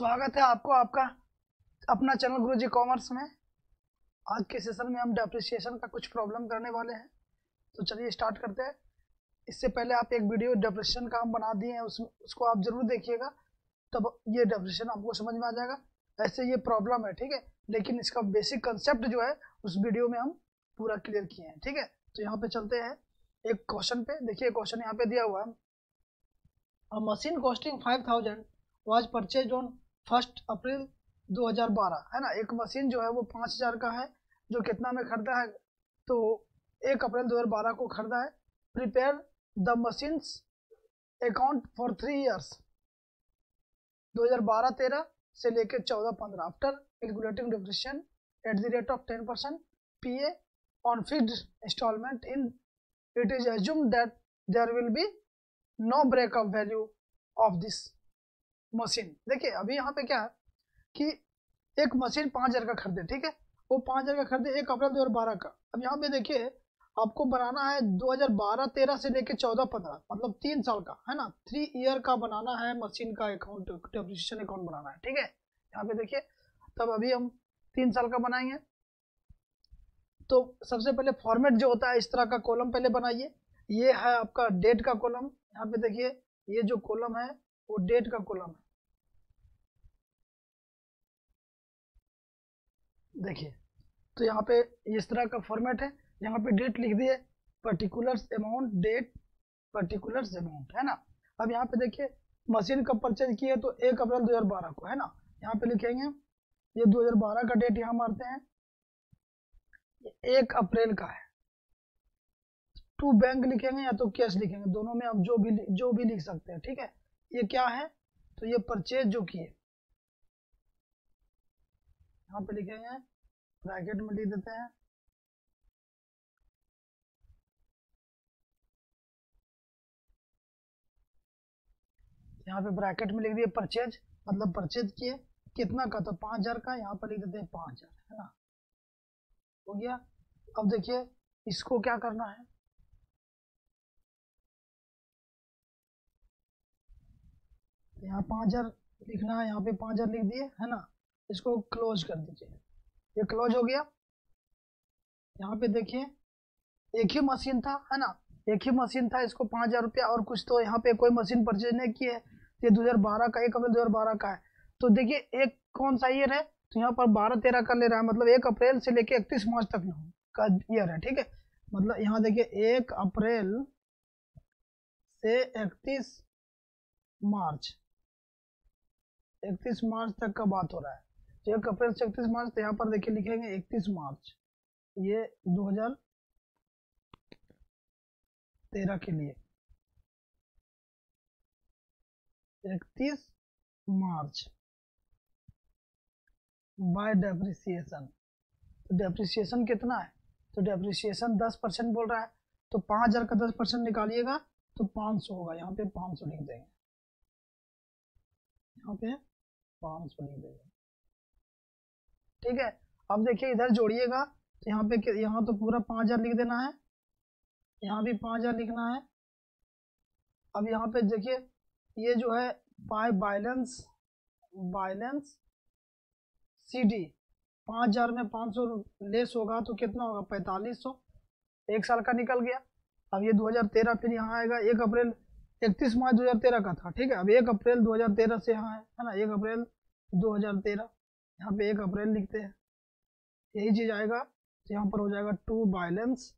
स्वागत है आपको आपका अपना चैनल गुरुजी कॉमर्स में। आज के सेशन में हम डेप्रिसिएशन का कुछ प्रॉब्लम करने वाले हैं। तो चलिए स्टार्ट करते हैं। इससे पहले आप एक वीडियो डेप्रिसिएशन का हम बना दिए हैं, उस, उसको आप ज़रूर देखिएगा, तब ये डेप्रिसिएशन आपको समझ में आ जाएगा। ऐसे ये प्रॉब्लम है, ठीक है? लेकिन इसका बेसिक कंसेप्ट जो है, उस वीडियो में हम पूरा क्लियर किए हैं, ठीक है? तो यहाँ पे चलते हैं, एक क्वेश्चन पे। देखिए क्वेश्चन यहाँ पे दिया हुआ है। Machine costing five thousand was purchase on first April 2012 है ना? एक मशीन जो है वो पाँच हज़ार का है, जो कितना में खरीदा है? तो एक अप्रैल 2012 को खरीदा है। Prepare the machines account for three years 2012-13 से लेके 14-15 after calculating depreciation at the rate of 10 percent P A on fixed installment in it is assume that there will be no breakup value of this machine. देखिए, अभी यहाँ पे क्या है कि एक मशीन पाँच हज़ार का खरीदे, ठीक है? वो पाँच हज़ार का खरीदे, एक अप्रैल दो हज़ार बारह का। अब यहाँ पे देखिए, आपको बनाना है 2012-13 से लेके 14-15 मतलब तीन साल का, है ना? थ्री ईयर का बनाना है मशीन का अकाउंट डेप्रिसिएशन अकाउंट बनाना है, ठीक है? यहाँ पे देखिए, तब अभी हम तीन साल का बनाएँगे। तो सबसे पहले फॉर्मेट जो होता है, इस तरह का कॉलम पहले बनाइए। ये है आपका डेट का कॉलम यहाँ पे देखिए, ये जो कॉलम है वो डेट का कॉलम है। देखिए तो यहाँ पे इस तरह का फॉर्मेट है। यहाँ पे डेट लिख दिए particulars amount date particulars amount है ना? अब यहाँ पे देखिए मशीन कब परचेज किए तो एक अप्रैल 2012 को, है ना? यहाँ पे लिखेंगे, ये 2012 का डेट यहाँ मारते हैं। एक अप्रैल का है। टू बैंक लिखेंगे या तो कैश लिखेंगे, दोनों में आप जो भी जो भी लिख सकते हैं, ठीक है? ये क्या है? तो ये परचेज जो किए। यहाँ पे लिखेंगे ब्रैकेट में लिख देते हैं। यहाँ पे ब्रैकेट में लिख दिए परचेज मतलब परचेज किए। कितना का? तो पाँच हज़ार का, यहाँ पर लिख देते हैं पाँच हज़ार, है ना? हो गया? अब देखिए, इसको क्या करना है? यहाँ पाँच हज़ार लिखना है, यहाँ पे पाँच हज़ार लिख दिए, है ना? इसको क्लोज कर दीजिए। ये क्लोज हो गया। यहाँ पे देखिए, एक ही मशीन था, है ना? एक ही मशीन था, इसको पाँच हज़ार रुपया और कुछ तो यहाँ पे कोई मशीन परचेज नहीं की है। ये दो हज़ार बारह का एक अप्रैल दो हज़ार बारह का है। तो देखिए, एक कौन सा ईयर है? तो यहाँ पर बारह तेरह का ले रहा है मतलब एक अप्रैल से लेके इकतीस मार्च तक का ईयर है, ठीक है? मतलब यहाँ देखिए, एक अप्रैल से इकतीस मार्च। इकतीस मार्च तक का बात हो रहा है। तो एक अप्रैल से इकतीस मार्च तो यहाँ पर देखिए लिखेंगे इकतीस मार्च। ये दो हज़ार तेरह के लिए। इकतीस मार्च। By depreciation. तो डेप्रिसिएशन कितना है? तो डेप्रिसिएशन दस परसेंट बोल रहा है। तो पाँच हज़ार का दस परसेंट निकालिएगा तो पाँच सौ होगा। यहाँ पे पाँच सौ लिख देंगे। यहाँ पे पाँच लिख देंगे ठीक है? अब देखिए, इधर जोड़िएगा। तो यहाँ पे यहाँ तो पूरा पाँच हज़ार लिख देना है। यहाँ भी पाँच हज़ार लिखना है। अब यहाँ पे देखिए, ये जो है by balance balance C D पाँच हज़ार में पाँच सौ लेस होगा तो कितना होगा? पैंतालीस सौ। एक साल का निकल गया। अब ये 2013 फिर यहाँ आएगा। एक अप्रैल, इकतीस मार्च 2013 का था। ठीक है? अब एक अप्रैल 2013 से यहाँ है ना? एक अप्रैल 2013 यहाँ पे एक अप्रैल लिखते हैं। यही चीज़ आएगा तो यहाँ पर हो जाएगा टू बैलेंस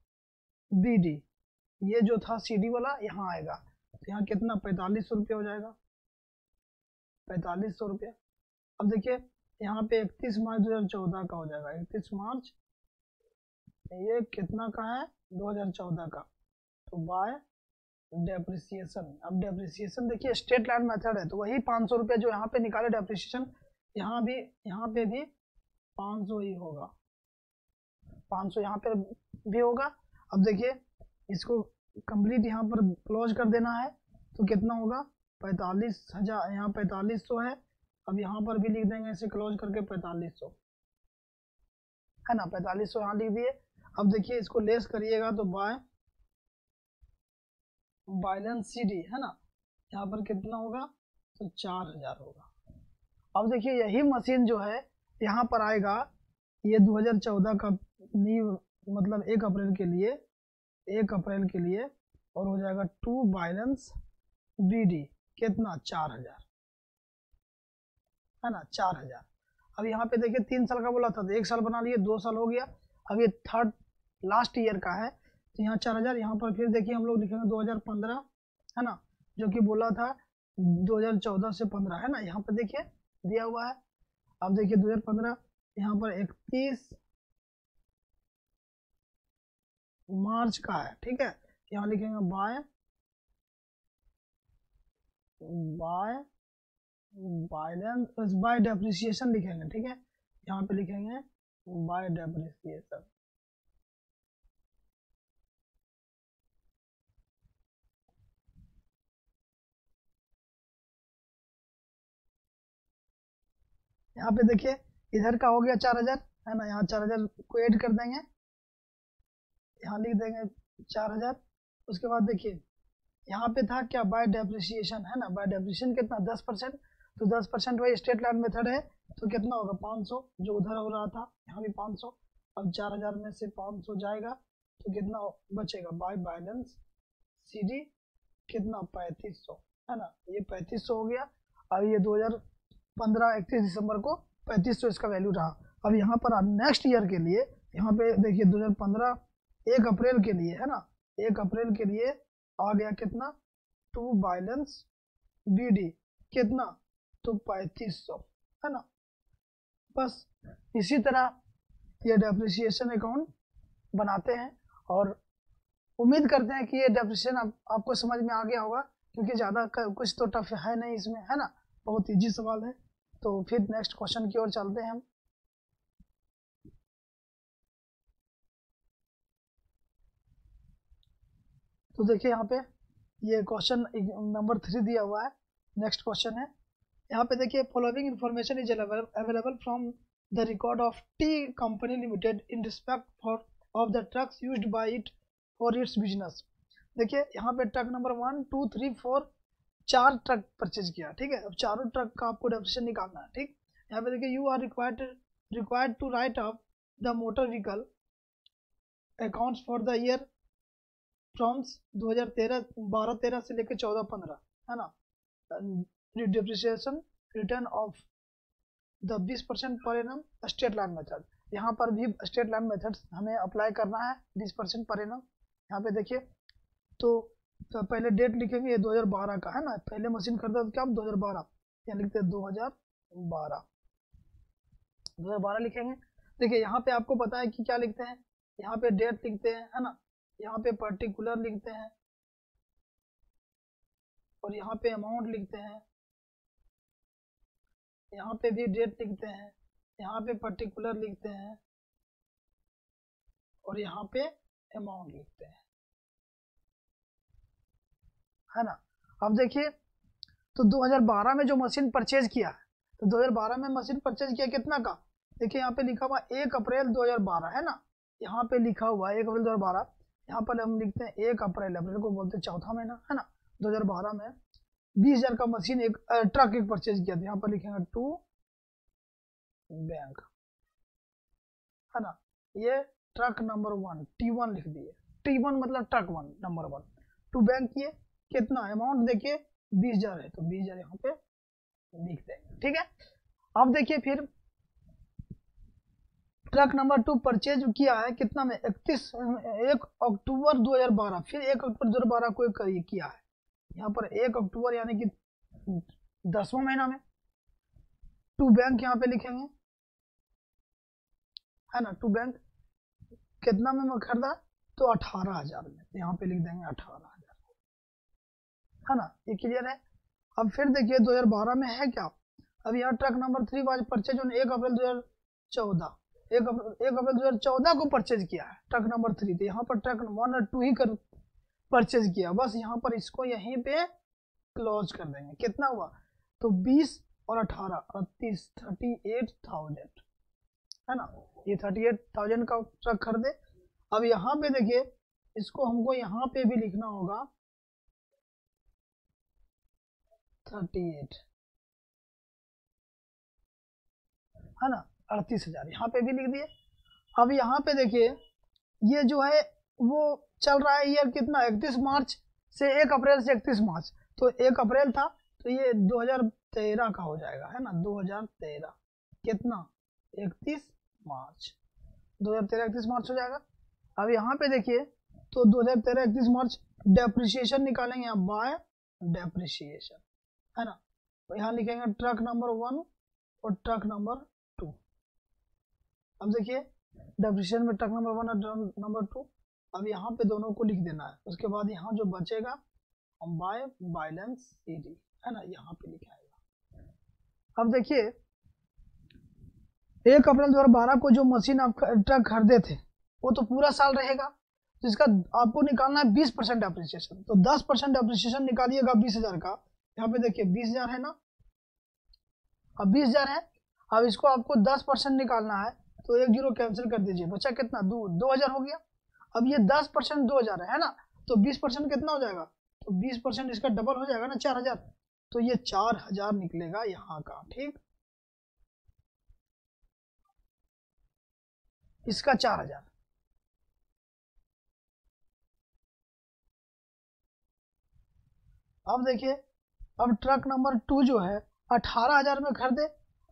बी डी ये जो था सी डी वाला, यहाँ आएगा। तो यहाँ कितना? पैंतालीस सौ रुपया हो जाएगा। पैंतालीस सौ रुपया। अब देखिए, यहाँ पे इकतीस मार्च दो हज़ार चौदह का हो जाएगा। इकतीस मार्च, ये कितना का है? दो हज़ार चौदह का। तो बाय डेप्रिसिएशन। अब डेप्रिसिएशन देखिए, स्टेट लाइन मेथड है तो वही पाँच सौ रुपया जो यहाँ पे निकाले डेप्रिसिएशन यहाँ भी, यहाँ पे भी पाँच सौ ही होगा। पाँच सौ यहाँ पे भी होगा। अब देखिए, इसको कंप्लीट यहाँ पर क्लोज कर देना है तो कितना होगा? पैंतालीस हज़ार, यहाँ पैंतालीस सौ है। अब यहाँ पर भी लिख देंगे इसे क्लोज करके पैंतालीस सौ। है ना? पैंतालीस सौ यहाँ लिख दिए। अब देखिए, इसको लेस करिएगा तो बाय बैलेंस सी डी है ना? यहाँ पर कितना होगा? तो चार हज़ार होगा। अब देखिए, यही मशीन जो है, यहाँ पर आएगा। ये 2014 का नीव मतलब एक अप्रैल के लिए, एक अप्रैल के लिए, और हो जाएगा टू बैलेंस बी कितना? चार हज़ार। है ना? चार हज़ार। अब यहाँ पे देखिए, तीन साल का बोला था तो एक साल बना लिए, दो साल हो गया। अब ये थर्ड लास्ट ईयर का है तो यहाँ चार हज़ार। यहाँ पर फिर देखिए, हम लोग लिखेंगे दो हज़ार पंद्रह, है ना? जो कि बोला था दो हज़ार चौदह से पंद्रह, है ना? यहाँ पर देखिए दिया हुआ है। अब देखिए दो हज़ार पंद्रह, यहाँ पर इकतीस मार्च का है, ठीक है? यहाँ लिखेंगे by by balance by depreciation लिखेंगे, ठीक है? यहाँ पे लिखेंगे बाय डेप्रिसिएशन। यहाँ पे देखिए, इधर का हो गया चार हज़ार, है ना? यहाँ चार हज़ार को ऐड कर देंगे। यहाँ लिख देंगे चार हज़ार। उसके बाद देखिए, यहाँ पे था क्या? बाय डेप्रिसिएशन है ना? बाय डेप्रिसिएशन कितना? दस परसेंट। तो दस परसेंट वही स्टेट लाइन मेथड है। तो कितना होगा? पाँच सौ, जो उधर हो रहा था, यहाँ भी पाँच सौ। अब चार हज़ार में से पाँच सौ जाएगा। तो कितना बचेगा? बाय बैलेंस सी डी कितना? पैंतीस सौ, है ना? ये पैंतीस सौ हो गया। अब ये दो हज़ार पंद्रह इकतीस दिसंबर को पैंतीस सौ इसका वैल्यू रहा। अब यहाँ पर नेक्स्ट ईयर के लिए यहाँ पे देखिए दो हज़ार पंद्रह एक अप्रैल के लिए है ना? एक अप्रैल के लिए आ गया कितना? टू बैलेंस बी कितना? तो पैंतीस सौ है ना? बस इसी तरह ये डेप्रिसिएशन अकाउंट बनाते हैं और उम्मीद करते हैं कि ये डेप्रिसिएशन आप, आपको समझ में आ गया होगा क्योंकि ज़्यादा कुछ तो टफ है नहीं इसमें है ना? बहुत इजी सवाल है। तो फिर नेक्स्ट क्वेश्चन की ओर चलते हैं हम। तो देखिए यहाँ पे ये क्वेश्चन नंबर थ्री दिया हुआ है। नेक्स्ट क्वेश्चन है। यहाँ पे देखिए following information is available from the record of T company limited in respect for of the trucks used by it for its business देखिए यहाँ पे truck number one two three four चार truck purchase किया, ठीक है? अब चारों truck का आपको डेफिनेशन निकालना है, ठीक? यहाँ पे देखिए you are required required to write up the motor vehicle accounts for the year froms 2013 बारह तेरह से लेकर चौदह पंद्रह, है ना? डिप्रिसिएशन रिटर्न ऑफ़ द बीस परसेंट पर एनम स्टेट लाइन मेथड यहाँ पर भी स्टेट लाइन मेथड हमें अप्लाई करना है, बीस परसेंट पर एनम यहाँ पे देखिए तो तो पहले डेट लिखेंगे, ये 2012 का है ना? पहले मशीन खरीदा तो क्या? 2012 यहाँ लिखते हैं 2012 2012 लिखेंगे। देखिए, यहाँ पे आपको पता है कि क्या लिखते हैं? यहाँ पे डेट लिखते हैं, है ना? यहाँ पे पर्टिकुलर लिखते हैं। और यहाँ पे अमाउंट लिखते हैं। यहाँ पे भी डेट लिखते हैं। यहाँ पे पर्टिकुलर लिखते हैं। और यहाँ पे अमाउंट लिखते हैं। है ना? अब देखिए तो 2012 में जो मशीन परचेज किया है तो 2012 में मशीन परचेज किया कितना का? देखिए, यहाँ पे लिखा हुआ एक अप्रैल 2012 है ना? यहाँ पे लिखा हुआ है एक अप्रैल 2012 यहाँ पर हम लिखते हैं एक अप्रैल अप्रैल को बोलते हैं चौथा महीना, है ना? 2012 में बीस हज़ार का मशीन एक ट्रक एक परचेज किया था। यहाँ पर लिखेंगे टू बैंक है ना? ये truck number one T one लिख दिए। टी वन मतलब truck one number one two bank किए कितना अमाउंट देखिए, बीस हज़ार है तो बीस हज़ार यहाँ पे लिख देंगे ठीक है? अब देखिए फिर, ट्रक नंबर टू परचेज किया है, कितना में, इकतीस, एक अक्टूबर 2012 फिर एक अक्टूबर 2012 को एक किया है। यहाँ पर एक अक्टूबर यानी कि दसवा महीना में टू बैंक यहाँ पे लिखेंगे, है ना टू बैंक कितना में खरीदा तो अठारह हज़ार में यहाँ पे लिख देंगे अठारह। है ना? ये क्लियर है? अब फिर देखिए 2012 में है क्या? अब यहाँ truck number three was purchase on एक अप्रैल 2014 एक अप्रैल एक अप्रैल 2014 को परचेज किया है ट्रक नंबर थ्री तो यहाँ पर ट्रक वन और टू ही कर परचेज किया। बस यहाँ पर इसको यहीं पे क्लोज कर देंगे। कितना हुआ? तो 20 और 18 अड़तीस थर्टी एट थाउज़ेंड है ना? ये थर्टी एट थाउज़ेंड का ट्रक खरीदे। अब यहाँ पे देखिए, इसको हमको यहाँ पे भी लिखना होगा। थर्टी एट है ना? अड़तीस हज़ार। यहाँ पे भी लिख दिए। अब यहाँ पे देखिए, ये जो है, वो चल रहा है ईयर कितना? इकतीस मार्च से एक अप्रैल से इकतीस मार्च। तो एक अप्रैल था तो ये 2013 का हो जाएगा, है ना? 2013 कितना? इकतीस मार्च। 2013 इकतीस मार्च हो जाएगा। अब यहाँ पे देखिए तो 2013 इकतीस मार्च डेप्रिसिएशन निकालेंगे आप बाय डेप्रिसिएशन है ना? तो यहाँ लिखेंगे ट्रक नंबर वन और ट्रक नंबर टू अब देखिए डेप्रिसिएशन में ट्रक नंबर वन और नंबर टू अब यहाँ पे दोनों को लिख देना है। उसके बाद यहाँ जो बचेगा, हम बाय बैलेंस सी डी है ना? यहाँ पे लिखाएगा अब देखिए, एक अप्रैल 2012 को जो मशीन आप ट्रक खरीदे थे, वो तो पूरा साल रहेगा। तो इसका आपको निकालना है बीस परसेंट अप्रिसिएशन तो दस परसेंट अप्रिसिएशन निकालिएगा बीस हज़ार का यहाँ पे देखिए बीस हज़ार है ना? अब बीस हज़ार है, अब इसको आपको दस परसेंट निकालना है तो एक ज़ीरो कैंसिल कर दीजिए। बचा कितना? दो दो हज़ार हो गया। अब ये दस परसेंट दो हज़ार है ना? तो बीस परसेंट कितना हो जाएगा? तो बीस परसेंट इसका डबल हो जाएगा ना चार हज़ार। तो ये चार हज़ार निकलेगा यहाँ का, ठीक? इसका चार हज़ार। अब देखिए अब ट्रक नंबर टू जो है, अठारह हज़ार में खरीदे।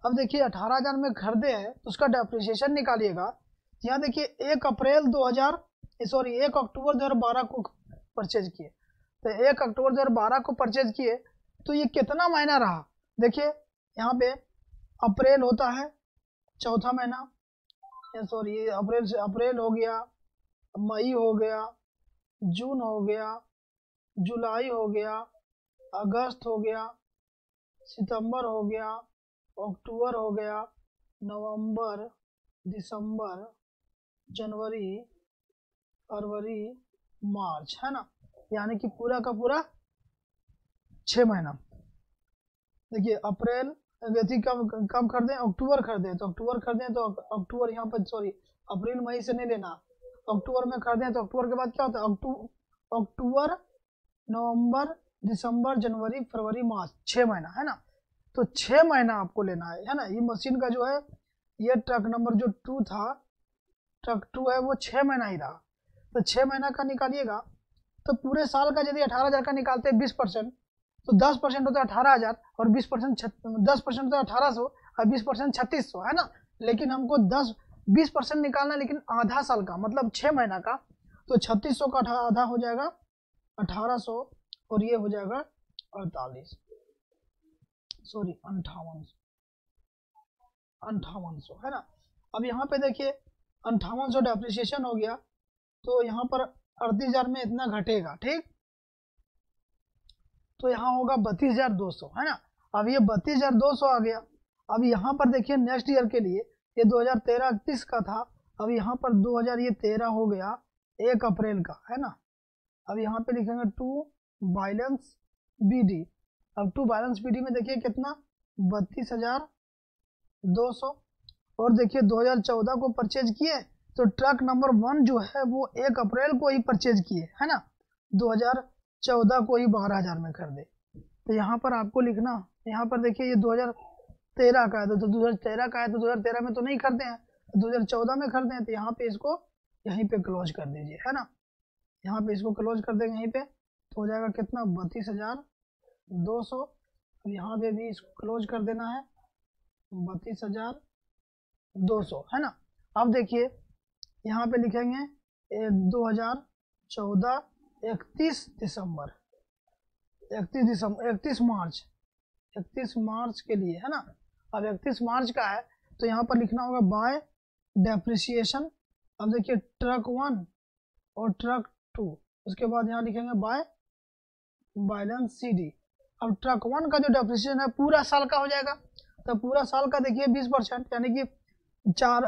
अब देखिए, अठारह हज़ार में खरीदे हैं तो उसका डेप्रिसिएशन निकालिएगा। यहाँ देखिए, एक अप्रैल 2000 सॉरी एक अक्टूबर 2012 को परचेज किए। तो एक अक्टूबर 2012 को परचेज किए तो ये कितना महीना रहा? देखिए, यहाँ पे अप्रैल होता है, चौथा महीना सॉरी अप्रैल से, अप्रैल हो गया, मई हो गया, जून हो गया, जुलाई हो गया अगस्त हो गया, सितंबर हो गया, अक्टूबर हो गया, नवंबर, दिसंबर, जनवरी, फरवरी, मार्च, है ना? यानी कि पूरा का पूरा छ महीना। देखिए, अप्रैल यदि कम कम कर दें, अक्टूबर कर दें तो अक्टूबर कर दें तो अक्टूबर यहाँ पर सॉरी अप्रैल, मई से नहीं लेना। अक्टूबर में कर दें तो अक्टूबर के बाद क्या होता है? अक्टूबर, नवंबर दिसंबर, जनवरी, फरवरी, मार्च छः महीना, है ना? तो छः महीना आपको लेना है है ना? ये मशीन का जो है, ये ट्रक नंबर जो टू था ट्रक टू है, वो छः महीना ही रहा। तो छः महीना का निकालिएगा तो पूरे साल का यदि अठारह हज़ार का निकालते हैं बीस परसेंट तो दस परसेंट होता है अठारह हज़ार, और बीस परसेंट दस परसेंट होता है अठारह सौ, और बीस परसेंट छत्तीस सौ, है ना? लेकिन हमको दस, बीस परसेंट निकालना लेकिन आधा साल का मतलब छः महीना का तो छत्तीस सौ का आधा हो जाएगा, अठारह सौ और ये हो जाएगा अड़तालीस। सॉरी अंठावन अंठावन सौ, है ना? अब यहाँ पे देखिए, अंठावन सौ डेप्रिसिएशन हो गया तो यहाँ पर अड़तीस हज़ार में इतना घटेगा, ठीक? तो यहाँ होगा बत्तीस हज़ार दो सौ, है ना? अब ये बत्तीस हज़ार दो सौ आ गया। अब यहाँ पर देखिए नेक्स्ट ईयर के लिए, ये दो हज़ार तेरह इकतीस का था, अब यहाँ पर दो हज़ार ये तेरह हो गया एक अप्रैल का, है ना? अब यहाँ पे लिखेंगे टू बैलेंस बी डी अब टू बैलेंस बी डी में देखिए कितना? बत्तीस हज़ार दो सौ। और देखिए 2014 को परचेज किए तो ट्रक नंबर वन जो है वो एक अप्रैल को ही परचेज किए, है ना? 2014 को ही बारह हज़ार में खरीदे तो यहाँ पर आपको लिखना, यहाँ पर देखिए ये 2013 का है तो 2013 का है तो 2013 में तो नहीं खरीदे हैं तो 2014 में खरीदे हैं तो यहाँ पे इसको यहीं पे क्लोज कर दीजिए, है ना? यहाँ पे इसको क्लोज कर देंगे, यहीं पे। हो जाएगा कितना? बत्तीस हज़ार दो सौ। यहाँ पे भी इसको क्लोज कर देना है। बत्तीस हज़ार दो सौ, है ना? अब देखिए, यहाँ पे लिखेंगे दो हज़ार चौदह इकतीस दिसंबर। इकतीस दिसंबर इकतीस मार्च। इकतीस मार्च के लिए, है ना? अब इकतीस मार्च का है तो यहाँ पर लिखना होगा बाय डेप्रिसिएशन। अब देखिए, ट्रक वन और ट्रक टू, उसके बाद यहाँ लिखेंगे बाय बैलेंस सी डी। अब ट्रक वन का जो डेप्रिसिएशन है, पूरा साल का हो जाएगा। तो पूरा साल का देखिए बीस परसेंट, यानी कि चार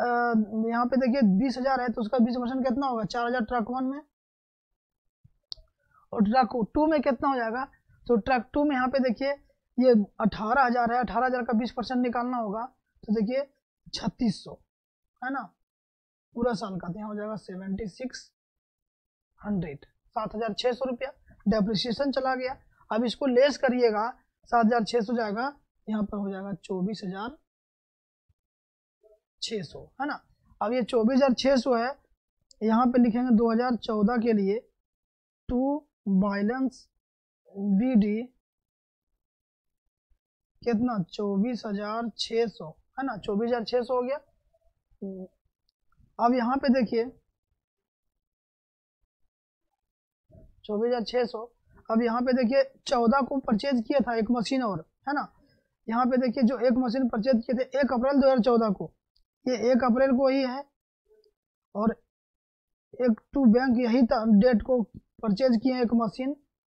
यहाँ पे देखिए बीस हज़ार है तो उसका बीस परसेंट कितना होगा? चार हज़ार ट्रक वन में। और ट्रक टू में कितना हो जाएगा? तो ट्रक टू में यहाँ पे देखिए, ये अठारह हज़ार है, अठारह हज़ार का बीस परसेंट निकालना होगा। तो देखिए, छत्तीस सौ, है ना? पूरा साल का तो यहाँ हो जाएगा सेवेंटी सिक्स हंड्रेड, सात हज़ार छः सौ रुपया। डेप्रिसिएशन चला गया। अब इसको लेस करिएगा, सात हज़ार छः सौ जाएगा, यहाँ पर हो जाएगा चौबीस हज़ार छः सौ, है ना? अब ये चौबीस हज़ार छः सौ है, यहाँ पे लिखेंगे दो हज़ार चौदह के लिए टू बैलेंस बी डी कितना? चौबीस हज़ार छः सौ, है ना? चौबीस हज़ार छः सौ हो गया। अब यहाँ पे देखिए चौबीस हज़ार सौ। अब यहाँ पे देखिए, चौदह को परचेज किया था एक मशीन और, है ना? यहाँ पे देखिए, जो एक मशीन परचेज किए थे, एक अप्रैल 2014 को। ये एक अप्रैल को ही है और एक टू बैंक यही डेट को परचेज किए एक मशीन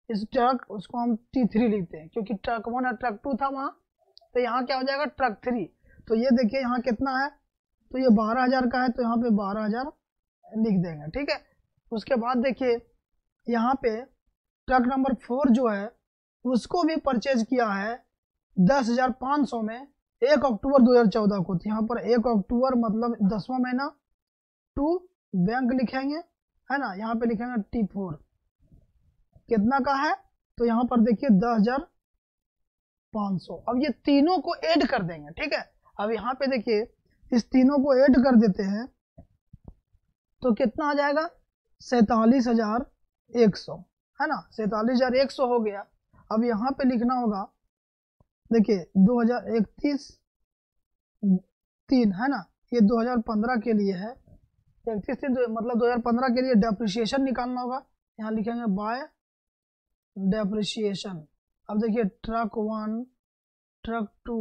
इस ट्रक उसको हम टी थ्री लिखते हैं, क्योंकि ट्रक वन और ट्रक टू था वहाँ। तो यहाँ क्या हो जाएगा? ट्रक थ्री तो ये देखिए, यहाँ कितना है? तो ये बारह हज़ार का है तो यहाँ पे बारह हज़ार लिख देंगे, ठीक है? उसके बाद देखिए यहाँ पे ट्रक नंबर फोर जो है, उसको भी परचेज किया है दस हज़ार पाँच सौ में, एक अक्टूबर 2014 को। तो यहाँ पर एक अक्टूबर मतलब दसवा महीना टू बैंक लिखेंगे, है ना? यहाँ पे लिखेंगे टी फोर। कितना का है? तो यहाँ पर देखिए दस हज़ार पाँच सौ। अब ये तीनों को ऐड कर देंगे, ठीक है? अब यहाँ पे देखिए, इस तीनों को ऐड कर देते हैं तो कितना आ जाएगा? सैतालीस हज़ार एक सौ, है ना? सैतालीस हज़ार एक सौ हो गया। अब यहाँ पे लिखना होगा, देखिए, दो हज़ार इकतीस तीन, है ना? ये 2015 के लिए है। इकतीस तीन मतलब 2015 के लिए डेप्रिसिएशन निकालना होगा। यहाँ लिखेंगे बाय डेप्रिसिएशन अब देखिए truck one truck two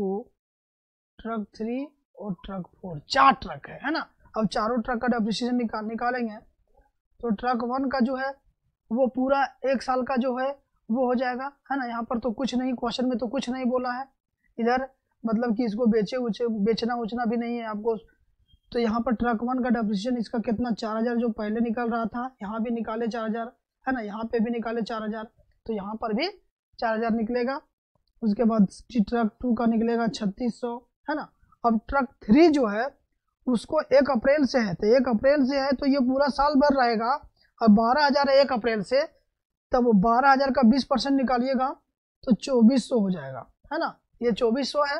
truck three और ट्रक फोर चार ट्रक है है ना? अब चारों ट्रक का डेप्रिसिएशन निकाल निकालेंगे। तो ट्रक वन का जो है वो पूरा एक साल का जो है, वो हो जाएगा, है ना? यहाँ पर तो कुछ नहीं क्वेश्चन में तो कुछ नहीं बोला है। इधर मतलब कि इसको बेचे उचे, बेचना उचना भी नहीं है आपको। तो यहाँ पर ट्रक वन का डेप्रिसिएशन इसका कितना? चार हज़ार जो पहले निकल रहा था, यहाँ भी निकाले चार हज़ार, है ना? यहाँ पे भी निकाले चार हज़ार। तो यहाँ पर भी चार हज़ार निकलेगा। उसके बाद ट्रक टू का निकलेगा छत्तीस सौ, है ना? अब ट्रक थ्री जो है, उसको एक अप्रैल से है। तो एक अप्रैल से है तो ये पूरा साल भर रहेगा। और बारह हज़ार एक अप्रैल से, तब बारह हज़ार का बीस परसेंट निकालिएगा तो चौबीस सौ हो जाएगा, है ना? ये चौबीस सौ है।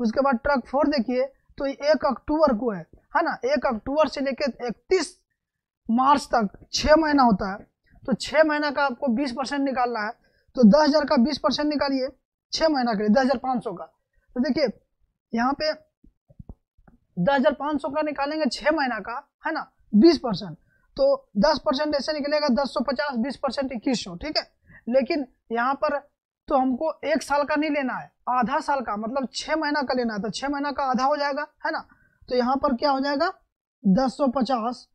उसके बाद ट्रक फोर देखिए तो एक अक्टूबर को है है ना? एक अक्टूबर से लेकर इकतीस मार्च तक छः महीना होता है। तो छः महीना का आपको बीस परसेंट निकालना है तो दस हज़ार का बीस परसेंट निकालिए छः महीना के लिए, दस हज़ार पाँच सौ का। तो देखिए, यहाँ पे दस हज़ार पाँच सौ का निकालेंगे छः महीना का, है ना? बीस परसेंट। तो दस परसेंट ऐसे निकलेगा, दस सौ पचास, बीस परसेंट इक्कीस ठीक है? लेकिन यहाँ पर तो हमको एक साल का नहीं लेना है, आधा साल का मतलब छः महीना का लेना है तो छः महीना का आधा हो जाएगा, है ना? तो यहाँ पर क्या हो जाएगा? दस सौ पचास,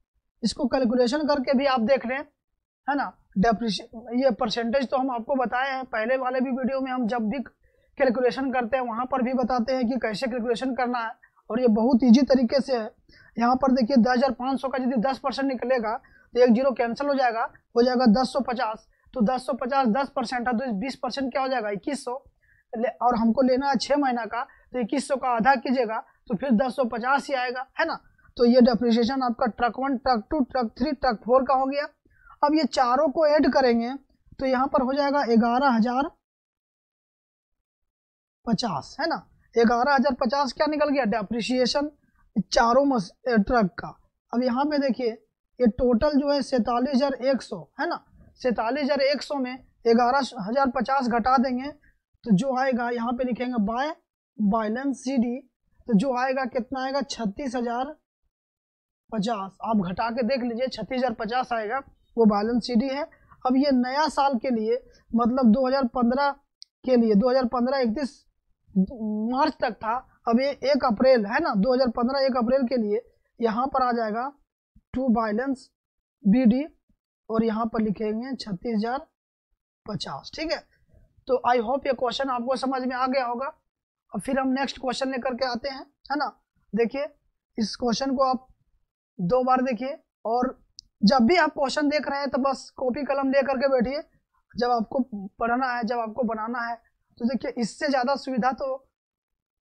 इसको कैलकुलेशन करके भी आप देख रहे हैं, है ना? डेप्रिशिए ये परसेंटेज तो हम आपको बताए हैं, पहले वाले भी वीडियो में हम जब भी कैलकुलेशन करते हैं, वहाँ पर भी बताते हैं कि कैसे कैलकुलेशन करना है, और ये बहुत इजी तरीके से है। यहाँ पर देखिए दस हज़ार पाँच सौ का यदि दस परसेंट निकलेगा तो एक ज़ीरो कैंसिल हो जाएगा हो जाएगा दस सौ पचास। तो दस सौ पचास दस परसेंट है तो बीस परसेंट क्या हो जाएगा? इक्कीस सौ। और हमको लेना है छः महीना का तो इक्कीस सौ का आधा कीजिएगा तो फिर दस सौ पचास ही आएगा, है ना? तो ये डेप्रिसिएशन आपका truck one truck two truck three truck four का हो गया। अब ये चारों को ऐड करेंगे तो यहाँ पर हो जाएगा ग्यारह हज़ार पचास, है ना? ग्यारह हज़ार पचास क्या निकल गया? डेप्रिसिएशन चारों ट्रक का। अब यहाँ पे देखिए, ये टोटल जो है सैतालीस हज़ार एक सौ, है ना? सैतालीस हज़ार एक सौ में ग्यारह हज़ार पचास घटा देंगे तो जो आएगा, यहाँ पे लिखेंगे बाय बैलेंस सी डी तो जो आएगा, कितना आएगा? छत्तीस हज़ार पचास। आप घटा के देख लीजिए, छत्तीस हज़ार पचास आएगा, वो बैलेंस सी डी है। अब ये नया साल के लिए मतलब 2015 के लिए 2015 इकतीस मार्च तक था अब ये एक अप्रैल है ना 2015 एक अप्रैल के लिए यहाँ पर आ जाएगा टू बैलेंस बी और यहाँ पर लिखेंगे छत्तीस हज़ार पचास, ठीक है? तो आई होप ये क्वेश्चन आपको समझ में आ गया होगा। अब फिर हम नेक्स्ट क्वेश्चन लेकर के आते हैं, है ना? देखिए, इस क्वेश्चन को आप दो बार देखिए और जब भी आप क्वेश्चन देख रहे हैं तो बस कॉपी कलम ले करके बैठिए। जब आपको पढ़ना है, जब आपको बनाना है तो देखिए इससे ज़्यादा सुविधा तो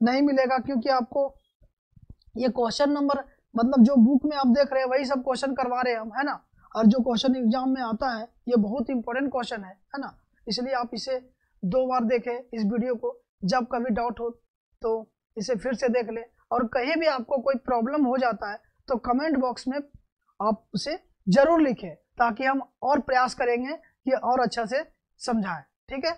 नहीं मिलेगा क्योंकि आपको ये क्वेश्चन नंबर मतलब जो बुक में आप देख रहे हैं, वही सब क्वेश्चन करवा रहे हैं हम, है ना? और जो क्वेश्चन एग्ज़ाम में आता है, ये बहुत इंपॉर्टेंट क्वेश्चन है है ना? इसलिए आप इसे दो बार देखें इस वीडियो को। जब कभी डाउट हो तो इसे फिर से देख ले। और कहीं भी आपको कोई प्रॉब्लम हो जाता है तो कमेंट बॉक्स में आप उसे ज़रूर लिखें, ताकि हम और प्रयास करेंगे कि और अच्छा से समझाएँ। ठीक है?